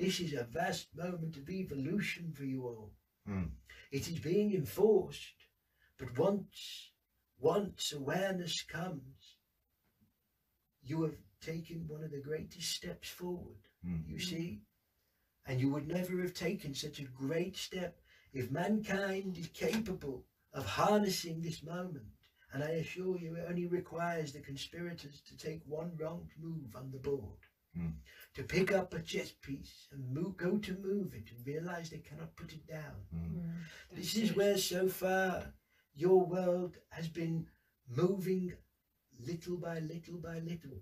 This is a vast moment of evolution for you all. Mm. It is being enforced, but once, once awareness comes, you have taken one of the greatest steps forward, Mm. you see? And you would never have taken such a great step if mankind is capable of harnessing this moment. And I assure you, it only requires the conspirators to take one wrong move on the board, Mm. to pick up a chess piece and move, go to move it and realize they cannot put it down. Mm. This is where so far your world has been moving little by little by little.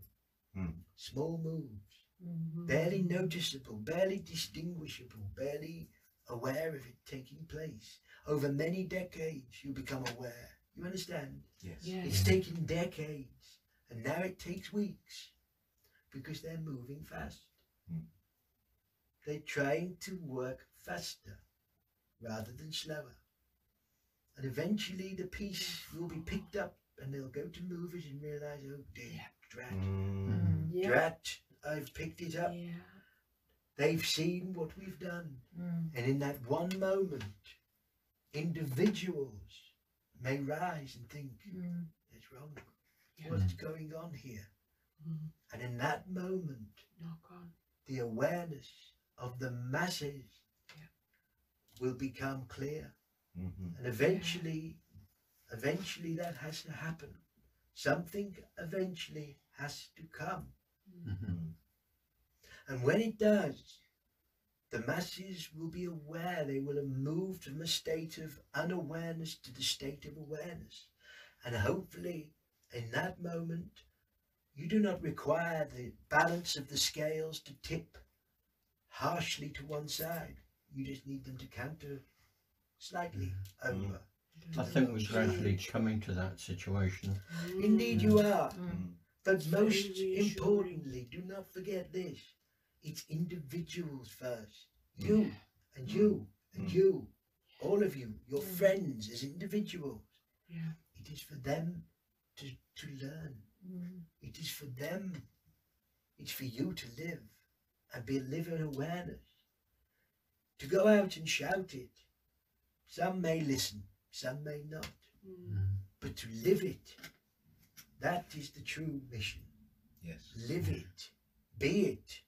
Mm. Small moves, Mm-hmm. barely noticeable, barely distinguishable, barely aware of it taking place. Over many decades, you become aware. You understand? Yes. Yeah. It's taken decades, and now it takes weeks because they're moving fast. Mm. They're trying to work faster rather than slower. And eventually the piece will be picked up and they'll go to movies and realize, oh dear, drat, Mm. Yeah. drat, I've picked it up. Yeah. They've seen what we've done. Mm. And in that one moment, individuals may rise and think, Mm. it's wrong. Yeah. What's going on here? Mm. And in that moment, Knock on. the awareness of the masses Yeah. will become clear. Mhm. And eventually, eventually that has to happen. Something eventually has to come. Mhm. And when it does, the masses will be aware. They will have moved from a state of unawareness to the state of awareness. And hopefully, in that moment, you do not require the balance of the scales to tip harshly to one side. You just need them to counter slightly over. I think we're gradually coming to that situation. Indeed, you are. Mm. But most reassuring. importantly, do not forget this. It's individuals first. You and you and Mm. you, all of you, your Mm. friends as individuals. Yeah. It is for them to, to learn. Mm. It is for them. It's for you to live and be live in awareness. To go out and shout it. Some may listen, some may not. Mm. But to live it, that is the true mission. Yes. live it, be it.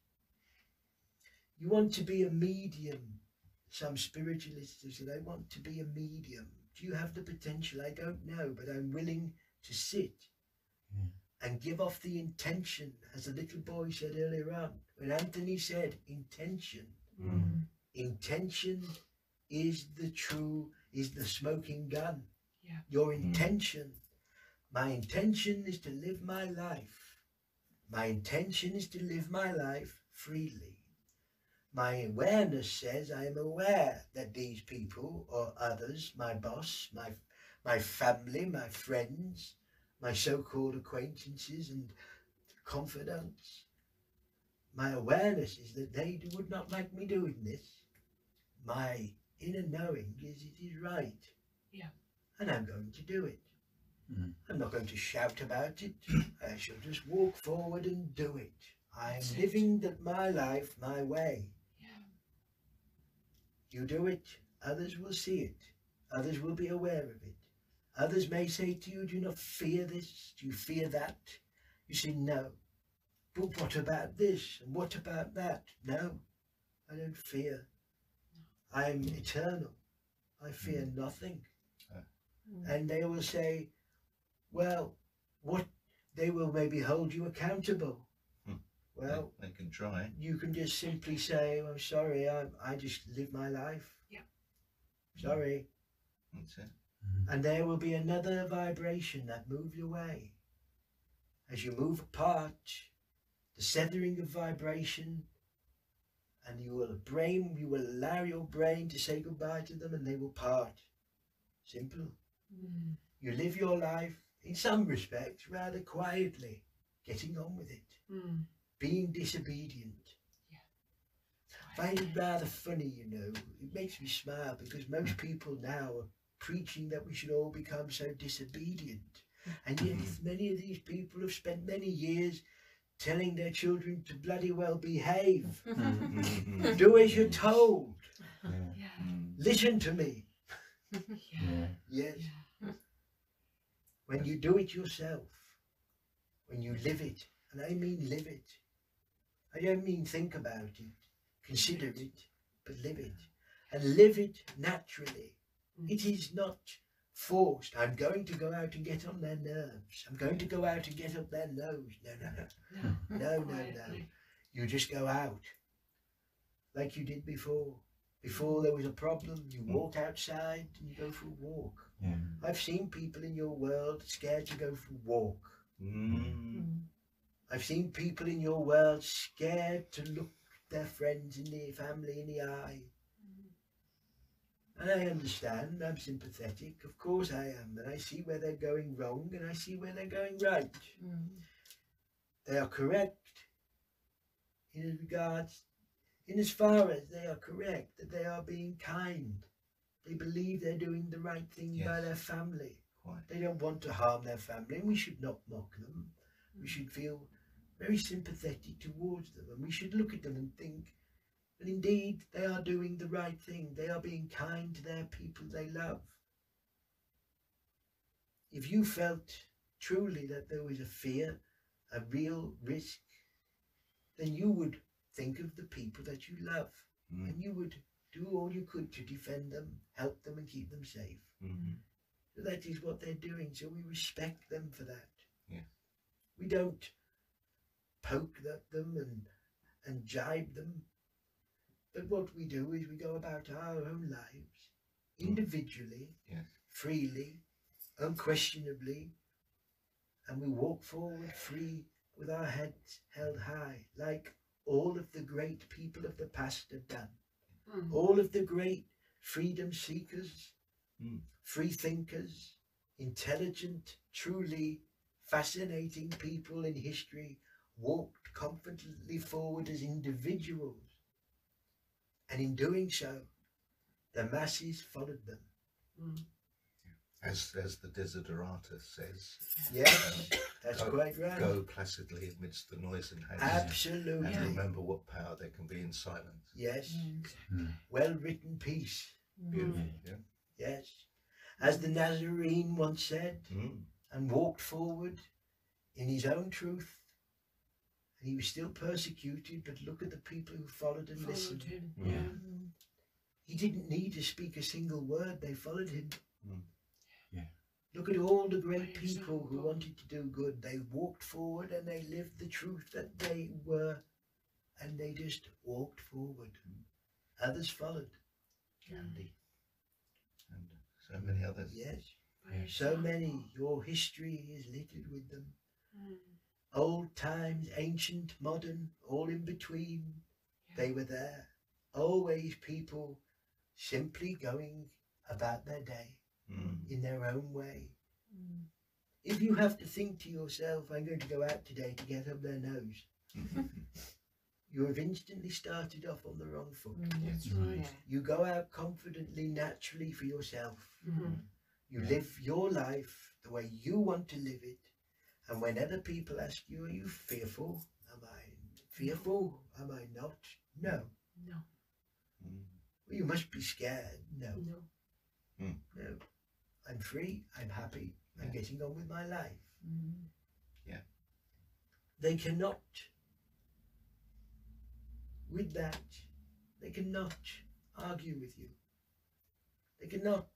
You want to be a medium. Some spiritualists have said, I want to be a medium. Do you have the potential? I don't know, but I'm willing to sit. And give off the intention, as the little boy said earlier on. When Anthony said intention, Mm. intention is the true, is the smoking gun. Yeah. Your Mm. intention. My intention is to live my life. My intention is to live my life freely. My awareness says I am aware that these people or others, my boss, my my family, my friends, my so-called acquaintances and confidants, my awareness is that they would not like me doing this. My inner knowing is it is right. Yeah. And I'm going to do it. Mm. I'm not going to shout about it. I shall just walk forward and do it. I am That's it. living that my life my way. Yeah. You do it, others will see it. Others will be aware of it. Others may say to you, Do you not fear this? Do you fear that? You say, No. But what about this? And what about that? No, I don't fear. I am eternal. I fear nothing. Mm. And they will say, Well, what? They will maybe hold you accountable. Hmm. Well, they, they can try. you can just simply say, I'm sorry, I, I just live my life. Yeah. Sorry. That's it. And there will be another vibration that moves away. As you move apart, the severing of vibration, and you will brain you will allow your brain to say goodbye to them and they will part. Simple. Mm. You live your life in some respects rather quietly, getting on with it, Mm. being disobedient. I find it rather funny, you know. It makes me smile because most people now are preaching that we should all become so disobedient. And yet, if many of these people have spent many years telling their children to bloody well behave. Mm. Mm. Do as you're told. Yeah. Yeah. Listen to me. Yeah. Yes. Yeah. When you do it yourself, when you live it, and I mean live it. I don't mean think about it, consider it, but live it. And live it naturally. It is not forced. I'm going to go out and get on their nerves. I'm going to go out and get up their nose. No, no, no. No. No, no, no. You just go out like you did before. Before there was a problem, you Mm. walk outside and you go for a walk. Yeah. I've seen people in your world scared to go for a walk. Mm. Mm. I've seen people in your world scared to look their friends in the family in the eye. And I understand, I'm sympathetic, of course I am, and I see where they're going wrong and I see where they're going right. Mm. They are correct in regards, in as far as they are correct, that they are being kind. They believe they're doing the right thing by their family. Quite. They don't want to harm their family, and we should not mock them. We should feel very sympathetic towards them, and we should look at them and think that indeed they are doing the right thing. They are being kind to their people they love. If you felt truly that there was a fear, a real risk, then you would think of the people that you love, Mm. and you would do all you could to defend them, help them, and keep them safe. Mm. So that is what they're doing. So we respect them for that. Yeah. We don't poke at them and and jibe them. But what we do is we go about our own lives individually, Yes. freely, unquestionably, and we walk forward free with our heads held high, like all of the great people of the past have done Mm. all of the great freedom seekers, Mm. free thinkers, intelligent, truly fascinating people in history walked confidently forward as individuals. And in doing so, the masses followed them. Mm. As as the Desiderata says, Yes, that's Go- quite right. go placidly amidst the noise and haste, Absolutely. and remember what power there can be in silence. Yes, Mm. well written piece. Beautiful. Mm. Yeah. Yes. As the Nazarene once said, Mm. and walked forward in his own truth. And he was still persecuted, but look at the people who followed and Followed listened. him. Mm. Yeah. Mm. He didn't need to speak a single word, they followed him. Mm. Yeah. Look at all the great people who wanted to do good. They walked forward and they lived the truth that they were, and they just walked forward. Others followed. Gandhi. And so many others. Yes. By So many. Your history is littered with them. Mm. Old times, ancient, modern, all in between. Yeah. They were there. Always people simply going about their day Mm. in their own way. Mm. If you have to think to yourself, I'm going to go out today to get up their nose, you have instantly started off on the wrong foot. Mm, That's right. You go out confidently, naturally for yourself. Mhm. You Yeah. live your life the way you want to live it. And whenever people ask you, Are you fearful? Am I fearful? Am I not? No. No. Mm. Well, you must be scared. No. No. No. I'm free. I'm happy. I'm getting on with my life. Mm. They cannot, with that, they cannot argue with you. They cannot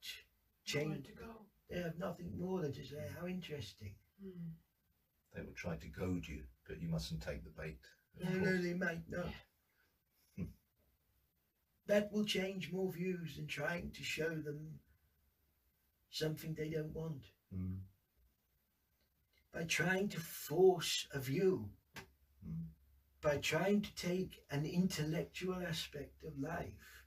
change. to go. They have nothing more than to say, How interesting. Mm. They will try to goad you, but you mustn't take the bait. of No, no, they might not. Hmm. That will change more views than trying to show them something they don't want. Mm. By trying to force a view, Mm. by trying to take an intellectual aspect of life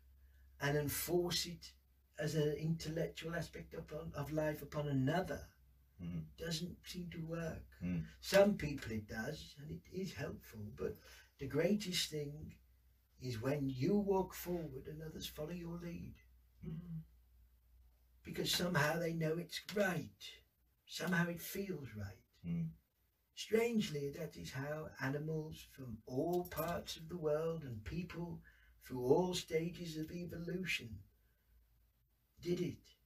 and enforce it as an intellectual aspect upon, of life upon another Mm. doesn't seem to work. Mm. Some people it does, and it is helpful, but the greatest thing is when you walk forward and others follow your lead Mm. because somehow they know it's right, somehow it feels right, Mm. Strangely, that is how animals from all parts of the world and people through all stages of evolution did it.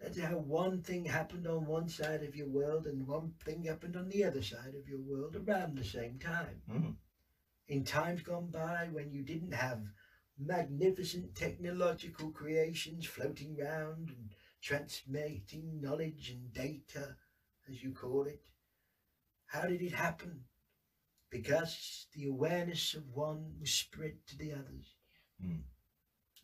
That's how one thing happened on one side of your world and one thing happened on the other side of your world around the same time. Mm. In times gone by when you didn't have magnificent technological creations floating round and transmitting knowledge and data, as you call it. How did it happen? Because the awareness of one was spread to the others. Mm.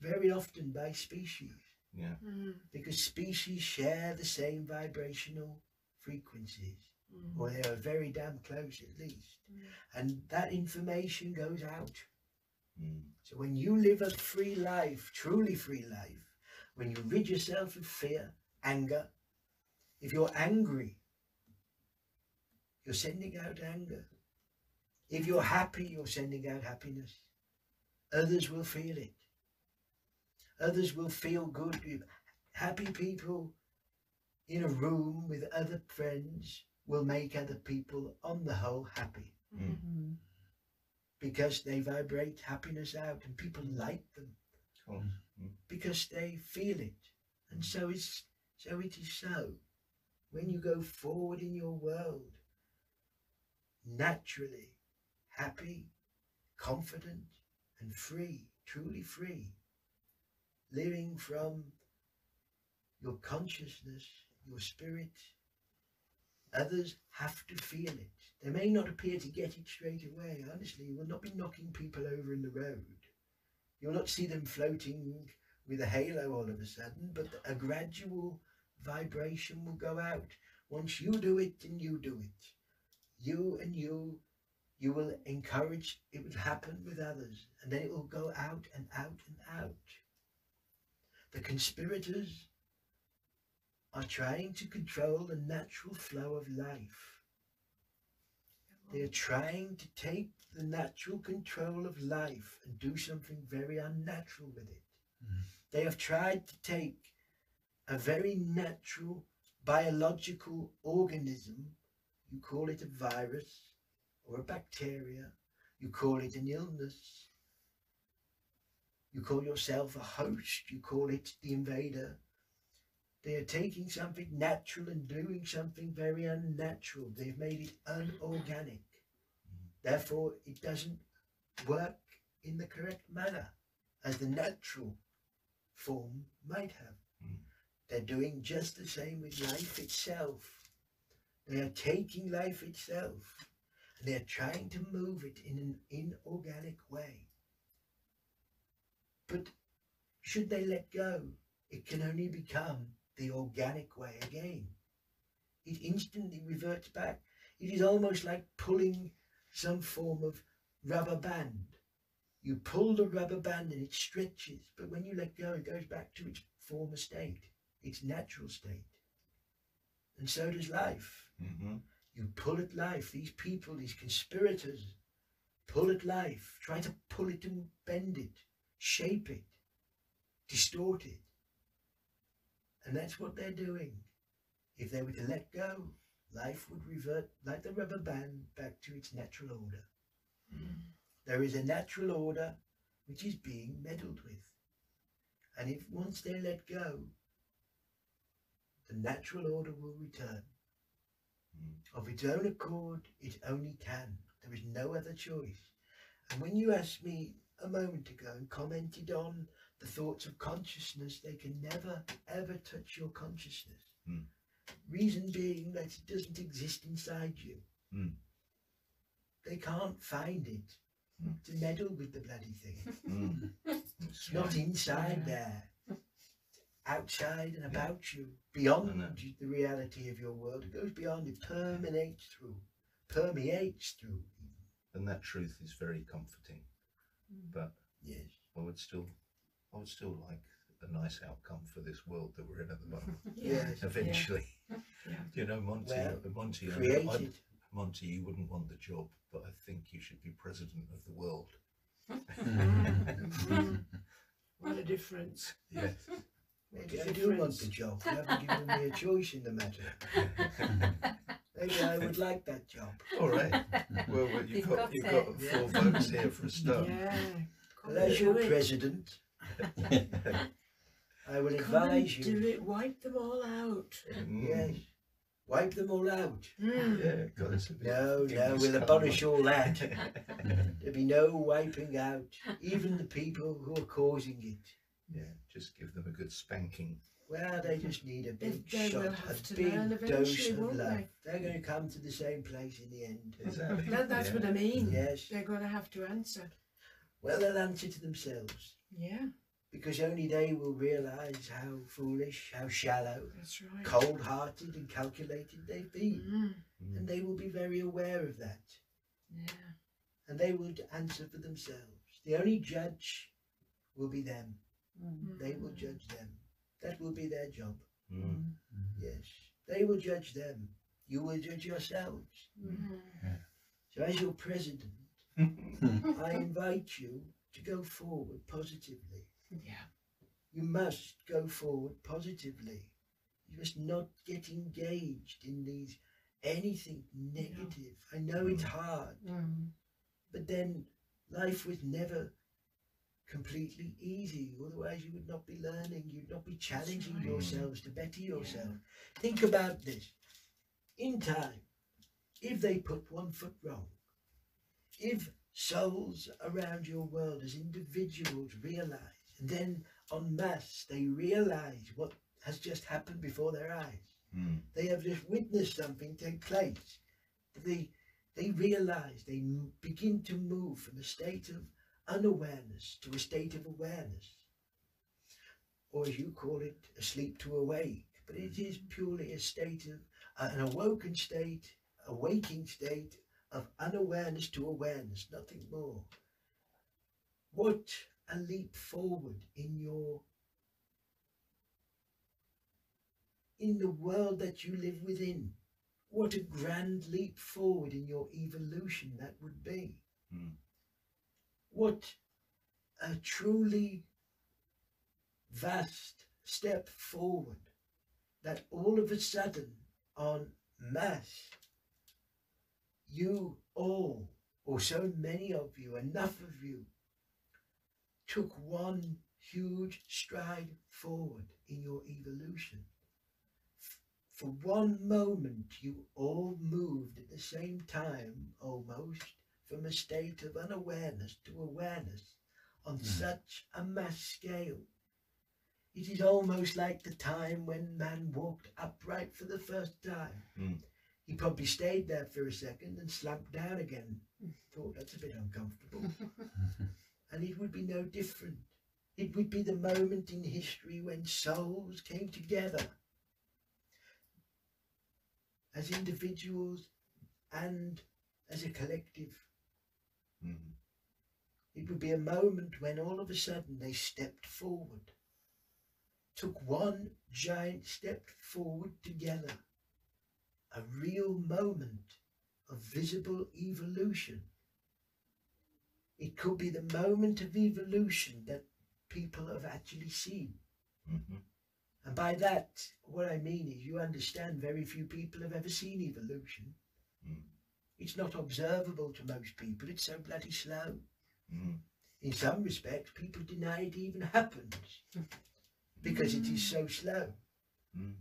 Very often by species, Yeah. Mm. because species share the same vibrational frequencies, Mm. or they are very damn close at least. Mm. And that information goes out. Mm. So when you live a free life, truly free life, when you rid yourself of fear, anger, if you're angry, you're sending out anger. If you're happy, you're sending out happiness. Others will feel it. Others will feel good. Happy people in a room with other friends will make other people, on the whole, happy Mm. because they vibrate happiness out and people like them Cool. because they feel it. And so is so it is so. When you go forward in your world, naturally happy, confident, and free, truly free, living from your consciousness, your spirit, others have to feel it. They may not appear to get it straight away. Honestly, you will not be knocking people over in the road. You will not see them floating with a halo all of a sudden, but a gradual vibration will go out. Once you do it and you do it, you and you, you will encourage it will happen with others, and then it will go out and out and out. The conspirators are trying to control the natural flow of life. They are trying to take the natural control of life and do something very unnatural with it. Mm. They have tried to take a very natural biological organism, you call it a virus or a bacteria, you call it an illness, you call yourself a host, you call it the invader. They are taking something natural and doing something very unnatural. They've made it unorganic. Therefore, it doesn't work in the correct manner as the natural form might have. Mm. They're doing just the same with life itself. They are taking life itself and they're trying to move it in an inorganic way. But should they let go, it can only become the organic way again. It instantly reverts back. It is almost like pulling some form of rubber band. You pull the rubber band and it stretches, but when you let go, it goes back to its former state, its natural state. And so does life. Mm-hmm. You pull at life. These people, these conspirators, pull at life, try to pull it and bend it, shape it, distort it. And that's what they're doing. If they were to let go, life would revert like the rubber band back to its natural order. Mm. There is a natural order which is being meddled with. And if once they let go, the natural order will return. Mm. Of its own accord, it only can. There is no other choice. And when you ask me a moment ago commented on the thoughts of consciousness, they can never ever touch your consciousness. Mm. Reason being that it doesn't exist inside you. Mm. They can't find it Mm. to meddle with the bloody thing. Mm. It's It's not inside Yeah. there. Outside and Yeah. about you, beyond the reality of your world. It goes beyond, it permeates through, permeates through. And that truth is very comforting. But Yes. I would still, I would still like a nice outcome for this world that we're in at the moment. Yes. Eventually, Yeah. you know, Monty, uh, Well, Monty, uh, I- I- it. Monty, you wouldn't want the job, but I think you should be president of the world. What a difference. Yes. Maybe What I a do want the job. You haven't given me a choice in the matter. Maybe I would like that job. All right. Well, well you've, You've got, got you've got four votes here for a start. Yeah. Well, as your president, I will Come and advise do you. it. Wipe them all out. Mm. Yes. Wipe them all out. Mm. Yeah, got us a bit. No, no, we'll cover. abolish all that. There'll be no wiping out, even the people who are causing it. yeah, just give them a good spanking. Well, they just need a big they will shot, have a to big learn dose eventually, of won't love. they? They're going to come to the same place in the end. Exactly. That, that's yeah. what I mean. Yes. They're going to have to answer. Well, they'll answer to themselves Yeah, because only they will realise how foolish, how shallow, that's right. cold-hearted, and calculated they've been, Mm. Mm. and they will be very aware of that. Yeah. and they will answer for themselves. The only judge will be them. Mm. They will judge them. That will be their job. Mm. Yes. They will judge them. You will judge yourselves. Mm. So, as your president, I invite you to go forward positively. Yeah. You must go forward positively. You must not get engaged in these anything negative. I know it's hard. Mm. But then life was never completely easy. Otherwise, you would not be learning. You'd not be challenging right. yourselves to better yourself. Think about this. In time, if they put one foot wrong, if souls around your world as individuals realize, and then en masse they realize what has just happened before their eyes, Mm. they have just witnessed something take place. They they realize they begin to move from a state of unawareness to a state of awareness, or as you call it, asleep to awake. But it is purely a state of uh, an awoken state, a waking state of unawareness to awareness, nothing more. What a leap forward in your in the world that you live within. What a grand leap forward in your evolution that would be. What a truly vast step forward that all of a sudden, on mass you all, or so many of you, enough of you, took one huge stride forward in your evolution. For one moment, you all moved at the same time, almost, from a state of unawareness to awareness on Mm. such a mass scale. It is almost like the time when man walked upright for the first time. Mm. He probably stayed there for a second and slumped down again. Thought that's a bit uncomfortable. and it would be no different. It would be the moment in history when souls came together as individuals and as a collective. Mm. It would be a moment when all of a sudden they stepped forward, took one giant step forward together, a real moment of visible evolution. It could be the moment of evolution that people have actually seen. Mhm. And by that, what I mean is you understand very few people have ever seen evolution. It's not observable to most people, it's so bloody slow. Mm. In some respects, people deny it even happens because it is so slow. Mm.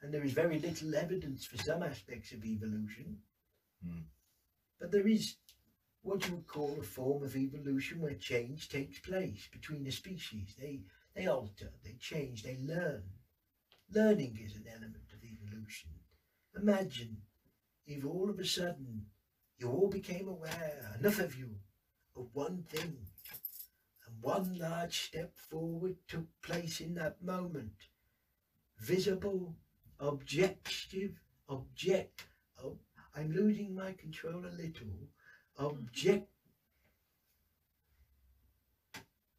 And there is very little evidence for some aspects of evolution. Mm. But there is what you would call a form of evolution where change takes place between the species. They, they alter, they change, they learn. Learning is an element of evolution. Imagine if all of a sudden you all became aware, enough of you, of one thing, and one large step forward took place in that moment. Visible, objective, object. Oh, I'm losing my control a little. Object.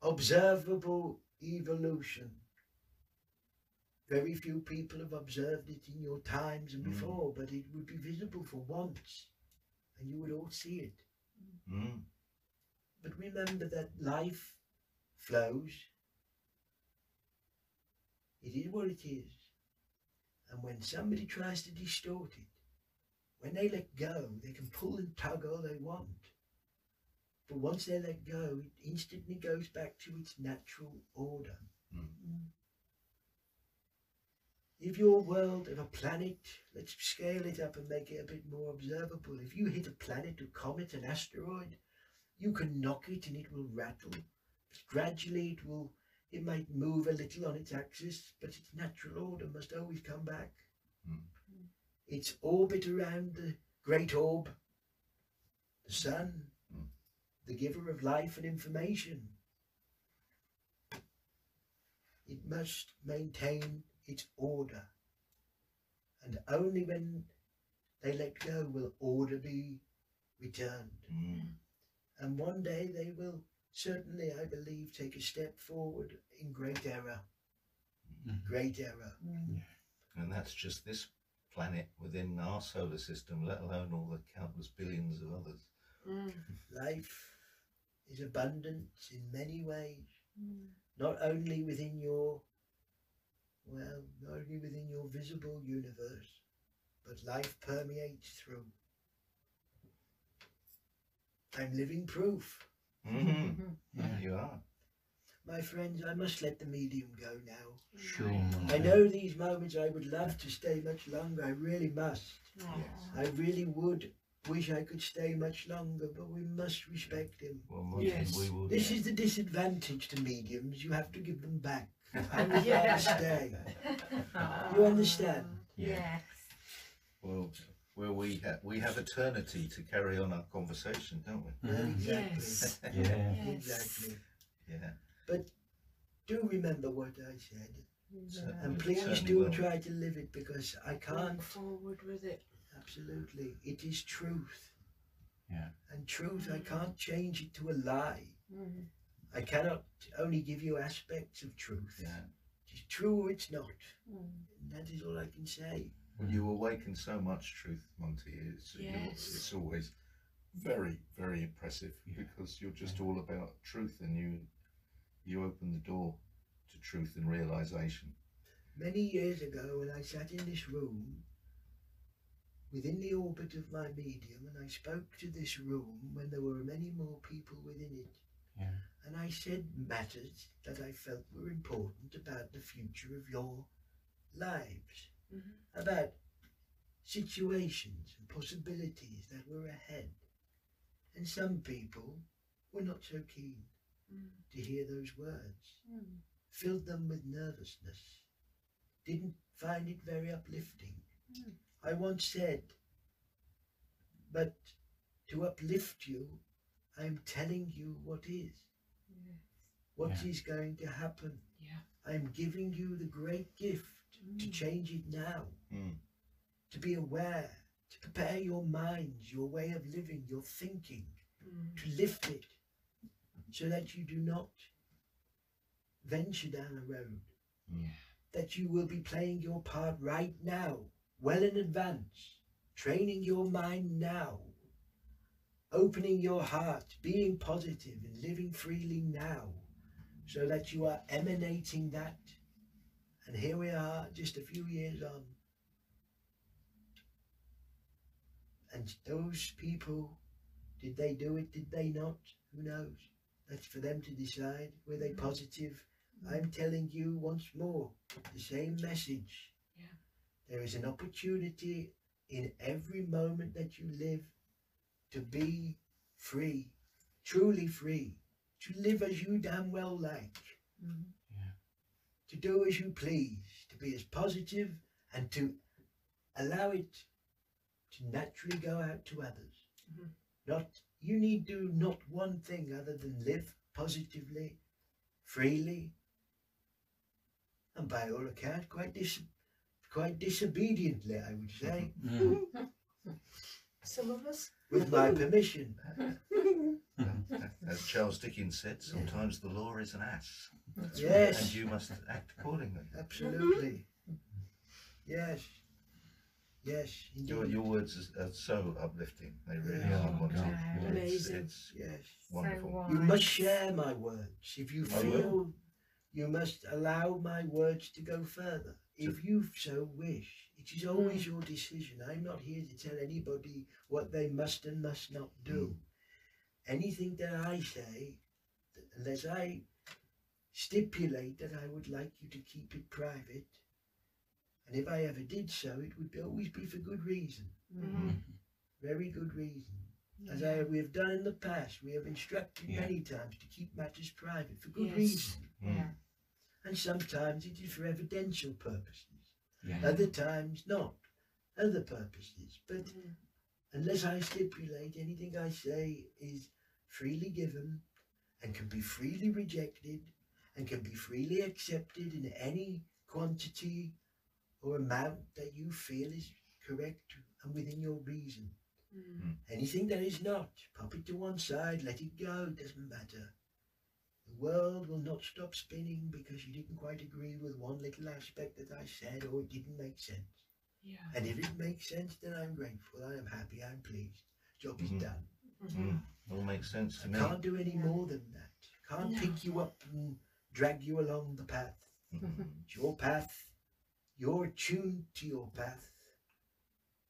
Observable evolution. Very few people have observed it in your times and Mm. before, but it would be visible for once, and you would all see it. Mm. But remember that life flows. It is what it is. And when somebody tries to distort it, when they let go, they can pull and tug all they want. But once they let go, it instantly goes back to its natural order. Mm. If your world, if a planet, let's scale it up and make it a bit more observable. If you hit a planet, a comet, an asteroid, you can knock it and it will rattle. Gradually it will, it might move a little on its axis, but its natural order must always come back. Mm. Its orbit around the great orb, the sun, Mm. the giver of life and information. It must maintain its order. And only when they let go will order be returned. Mm. And one day they will certainly, I believe, take a step forward in great error. Mhm. Great error. Mm. And that's just this planet within our solar system, let alone all the countless billions of others. Mm. Life is abundant in many ways, Mm. not only within your, well, not only within your visible universe, but life permeates through. I'm living proof. Mm. Mhm. Yeah, you are. My friends, I must let the medium go now. Sure. I know these moments I would love to stay much longer. I really must. Aw. I really would wish I could stay much longer, but we must respect him. Well, Yes. we will. This is the disadvantage to mediums. You have to give them back. I would rather Yes. stay. You understand? Yes. Well, well, we ha- we have eternity to carry on our conversation, don't we? Well, Mhm. exactly. Yes. Yeah. Yes. Exactly. Yeah. But do remember what I said. Certainly. And please certainly do will. try to live it because I can't. Go forward with it. Absolutely. It is truth. Yeah. And truth, I can't change it to a lie. Mm. I cannot only give you aspects of truth. Yeah. It's true or it's not. Mm. That is all I can say. Well, you awaken so much truth, Monty. It's, Yes. it's always very, very impressive Yeah. because you're just all about truth and you you open the door to truth and realization. Many years ago, when I sat in this room within the orbit of my medium, and I spoke to this room when there were many more people within it, Yeah. And I said matters that I felt were important about the future of your lives, Mhm. about situations and possibilities that were ahead. And some people were not so keen Mm. to hear those words. Mm. filled them with nervousness, didn't find it very uplifting. Mm. I once said, but to uplift you, I am telling you what is. What Yeah. is going to happen. Yeah. I am giving you the great gift to Mm. change it now, Mm. to be aware, to prepare your mind, your way of living, your thinking, Mm. to lift it so that you do not venture down a road. Mm. That you will be playing your part right now, well in advance, training your mind now, opening your heart, being positive and living freely now, so that you are emanating that. And here we are, just a few years on. And those people, did they do it? Did they not? Who knows? That's for them to decide. Were they positive? I'm telling you once more the same message. Yeah. There is an opportunity in every moment that you live to be free, truly free, to live as you damn well like, Mm. to do as you please, to be as positive and to allow it to naturally go out to others. Mhm. Not you need do not one thing other than live positively, freely, and by all accounts quite dis quite disobediently, I would say, Mm. Some of us. with my permission. As Charles Dickens said, sometimes the law is an ass, and Yes, you must act accordingly. absolutely. Yes, yes, Your, indeed. your words are, are so uplifting. They really Yeah. are. Monty. Yeah, It's, amazing. it's Yes. wonderful. So You must share my words. If you I will. feel You must allow my words to go further, if you so wish. It is always your decision. I'm not here to tell anybody what they must and must not do. Hmm. Anything that I say, unless I stipulate that I would like you to keep it private, and if I ever did so, it would always be for good reason, Mhm. very good reason. As I, we have done in the past, we have instructed Yeah. many times to keep matters private for good Yes. reason. Mm. Yeah. And sometimes it is for evidential purposes, Yeah. other times not, other purposes. But Mhm. Unless I stipulate, anything I say is freely given and can be freely rejected and can be freely accepted in any quantity or amount that you feel is correct and within your reason. Mhm. Anything that is not, pop it to one side, let it go, it doesn't matter. The world will not stop spinning because you didn't quite agree with one little aspect that I said or it didn't make sense. Yeah. And if it makes sense, then I'm grateful, I am happy, I'm pleased. Job is Mhm. done. Mhm. All makes sense to I me. can't do any Yeah. more than that. Can't No. pick you up and drag you along the path. Mhm. It's your path. You're attuned to your path.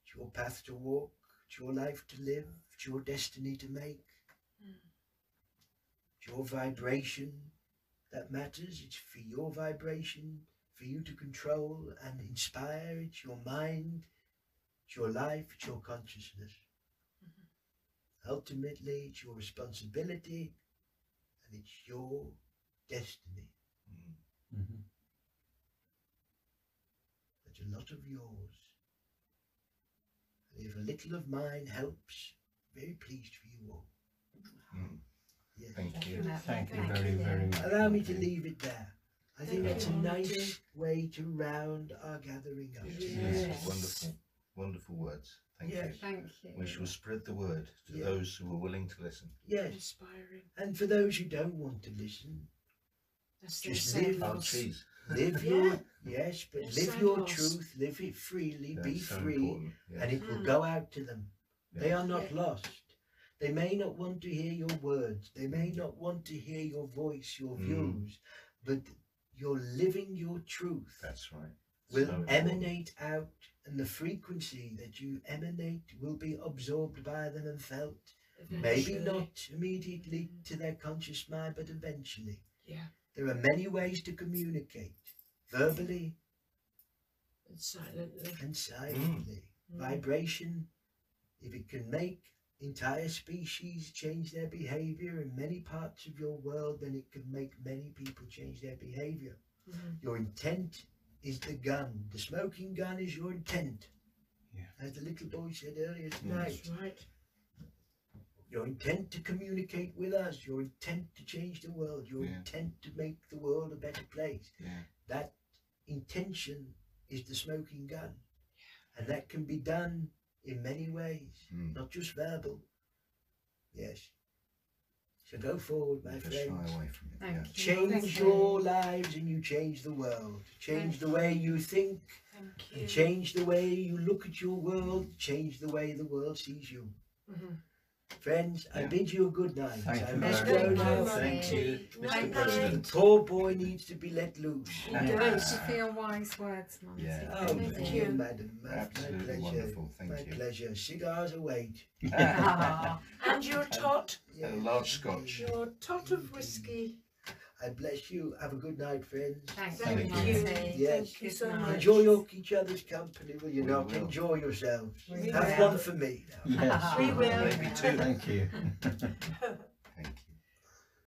It's your path to walk. It's your life to live. It's your destiny to make. Mm. It's your vibration that matters. It's for your vibration, for you to control and inspire. It's your mind. It's your life. It's your consciousness. Ultimately, it's your responsibility and it's your destiny. Mm. Mhm. but a lot of yours. And if a little of mine helps, very pleased for you all. Mm. Yes. Thank you. Thank you Thank very, you. very much. Allow me to leave it there. I think Thank that's a nice way to round our gathering up. Yes. Yes. yes. Wonderful, wonderful words. Thank Yes. you. Thank you. We shall spread the word to Yeah. those who are willing to listen. Yes. Inspiring. And for those who don't want to listen, As Just say, live Oh, Ross. cheese. live Yeah. your yes, but Yes, live I your was. truth, live it freely, be so free, important. and Yes. it will Mm. go out to them. They are not Yeah. lost. They may not want to hear your words. They may not want to hear your voice, your Mm. views, but you're living your truth That's right. will So important. emanate out, and the frequency that you emanate will be absorbed by them and felt. Maybe not immediately to their conscious mind, but eventually. Yeah. There are many ways to communicate verbally And silently. and silently. Mm. Vibration, if it can make entire species change their behavior in many parts of your world, then it can make many people change their behavior. Mhm. Your intent is the gun. The smoking gun is your intent. Yeah. As the little boy said earlier tonight, That's right. your intent to communicate with us, your intent to change the world, your Yeah. intent to make the world a better place. Yeah. That intention is the smoking gun. And that can be done in many ways, Mm. not just verbal. Yes. So go forward, my Never friends. shy away from it. Thank yeah. you. Change Thank your you. lives and you change the world. Change Thank the way you think Thank you. and change the way you look at your world. Change the way the world sees you. Mhm. Friends, I bid you a good night. Thank I you must very go now. Thank you, Mr. Night, President. The poor boy needs to be let loose. He Thank you. does. Thank you for your wise words, Mum. Yeah. Oh, Thank thank you. you, madam. My, my pleasure. wonderful. Thank my you. pleasure. Cigars await. Ah, and your tot, And a large scotch. your tot of whiskey. I bless you. Have a good night, friends. Thank, Thank you, you. Yes. Thank you so much. Enjoy your, each other's company, will you We not? will. Enjoy yourselves. We Have will. one for me. now. Yes. We will. Maybe two. Thank you.